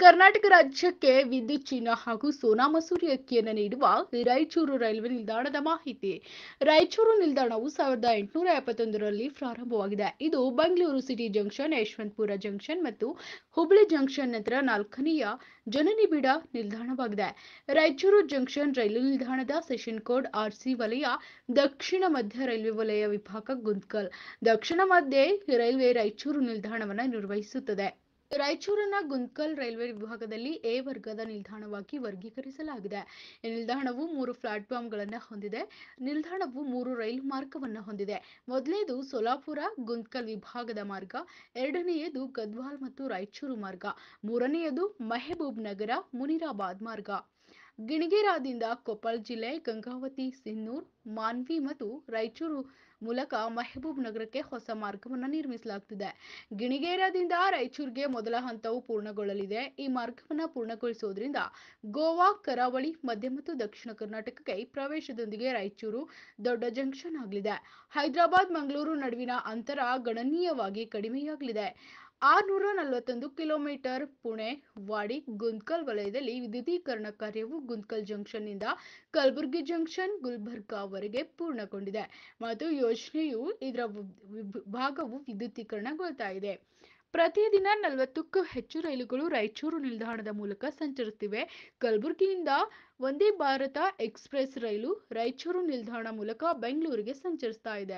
ಕರ್ನಾಟಕ ರಾಜ್ಯಕ್ಕೆ ವಿದ್ಯುತ್ ಚೀನಾ ಹಾಗೂ ಸೋನಾ ಮಸೂರಿ ಅಕ್ಕಿಯನ್ನು ನೀಡುವ ರಾಯಚೂರು ರೈಲ್ವೆ ನಿಲ್ದಾಣದ ಮಾಹಿತಿ. ರಾಯಚೂರು ನಿಲ್ದಾಣವು ಸಾವಿರದ ಎಂಟುನೂರ ಎಪ್ಪತ್ತೊಂದರಲ್ಲಿ ಪ್ರಾರಂಭವಾಗಿದೆ. ಇದು Bengaluru city junction, Yeshwantpur junction ಮತ್ತು ಹುಬ್ಳಿ ಜಂಕ್ಷನ್ ನಂತರ ನಾಲ್ಕನೆಯ ಜನನಿಬಿಡ ನಿಲ್ದಾಣವಾಗಿದೆ. ರಾಯಚೂರು ಜಂಕ್ಷನ್ ರೈಲು ನಿಲ್ದಾಣದ ಸೆಷನ್ ಕೋಡ್ ಆರ್ಸಿ ವಲಯ, ದಕ್ಷಿಣ ಮಧ್ಯ ರೈಲ್ವೆ ವಲಯ ವಿಭಾಗ ಗುಂತ್ಕಲ್. ದಕ್ಷಿಣ ಮಧ್ಯೆ ರೈಲ್ವೆ ರಾಯಚೂರು ನಿಲ್ದಾಣವನ್ನು ನಿರ್ವಹಿಸುತ್ತದೆ. ರಾಯಚೂರನ್ನ ಗುಂದ್ಕಲ್ ರೈಲ್ವೆ ವಿಭಾಗದಲ್ಲಿ ಎ ವರ್ಗದ ನಿಲ್ದಾಣವಾಗಿ ವರ್ಗೀಕರಿಸಲಾಗಿದೆ. ಈ ನಿಲ್ದಾಣವು ಮೂರು ಪ್ಲಾಟ್ಫಾರ್ಮ್ಗಳನ್ನು ಹೊಂದಿದೆ. ನಿಲ್ದಾಣವು ಮೂರು ರೈಲು ಮಾರ್ಗವನ್ನು ಹೊಂದಿದೆ. ಮೊದಲನೇದು ಸೋಲಾಪುರ, ಗುಂದ್ಕಲ್ ವಿಭಾಗದ ಮಾರ್ಗ, ಎರಡನೆಯದು ಗದ್ವಾಲ್ ಮತ್ತು ರಾಯಚೂರು ಮಾರ್ಗ, ಮೂರನೆಯದು ಮೆಹಬೂಬ್ ನಗರ, ಮುನಿರಾಬಾದ್ ಮಾರ್ಗ. ಗಿಣಿಗೇರಾದಿಂದ ಕೊಪ್ಪಳ ಜಿಲ್ಲೆ ಗಂಗಾವತಿ, ಸಿನ್ನೂರ್, ಮಾನ್ವಿ ಮತ್ತು ರಾಯಚೂರು ಮೂಲಕ ಮೆಹಬೂಬ್ ನಗರಕ್ಕೆ ಹೊಸ ಮಾರ್ಗವನ್ನು ನಿರ್ಮಿಸಲಾಗುತ್ತಿದೆ ಗಿಣಿಗೇರಾದಿಂದ ರಾಯಚೂರಿಗೆ ಮೊದಲ ಹಂತವು ಪೂರ್ಣಗೊಳ್ಳಲಿದೆ. ಈ ಮಾರ್ಗವನ್ನು ಪೂರ್ಣಗೊಳಿಸುವುದರಿಂದ ಗೋವಾ, ಕರಾವಳಿ, ಮಧ್ಯ ಮತ್ತು ದಕ್ಷಿಣ ಕರ್ನಾಟಕಕ್ಕೆ ಪ್ರವೇಶದೊಂದಿಗೆ ರಾಯಚೂರು ದೊಡ್ಡ ಜಂಕ್ಷನ್ ಆಗಲಿದೆ. ಹೈದರಾಬಾದ್, ಮಂಗಳೂರು ನಡುವಿನ ಅಂತರ ಗಣನೀಯವಾಗಿ ಕಡಿಮೆಯಾಗಲಿದೆ. ಆರುನೂರ ನಲವತ್ತೊಂದು ಕಿಲೋಮೀಟರ್ ಪುಣೆ, ವಾಡಿ, ಗುಂದ್ಕಲ್ ವಲಯದಲ್ಲಿ ವಿದ್ಯುದೀಕರಣ ಕಾರ್ಯವು ಗುಂದ್ಕಲ್ ಜಂಕ್ಷನ್ನಿಂದ ಕಲಬುರಗಿ ಜಂಕ್ಷನ್ ಗುಲ್ಬರ್ಗಾವರೆಗೆ ಪೂರ್ಣಗೊಂಡಿದೆ. ಮತ್ತು ಯೋಜನೆಯು ಇದರ ಭಾಗವು ವಿದ್ಯುದೀಕರಣಗೊಳ್ತಾ ಇದೆ. ಪ್ರತಿದಿನ ನಲವತ್ತಕ್ಕೂ ಹೆಚ್ಚು ರೈಲುಗಳು ರಾಯಚೂರು ನಿಲ್ದಾಣದ ಮೂಲಕ ಸಂಚರಿಸುತ್ತಿವೆ. ಕಲಬುರಗಿಯಿಂದ ವಂದೇ ಭಾರತ ಎಕ್ಸ್ಪ್ರೆಸ್ ರೈಲು ರಾಯಚೂರು ನಿಲ್ದಾಣ ಮೂಲಕ ಬೆಂಗಳೂರಿಗೆ ಸಂಚರಿಸ್ತಾ ಇದೆ.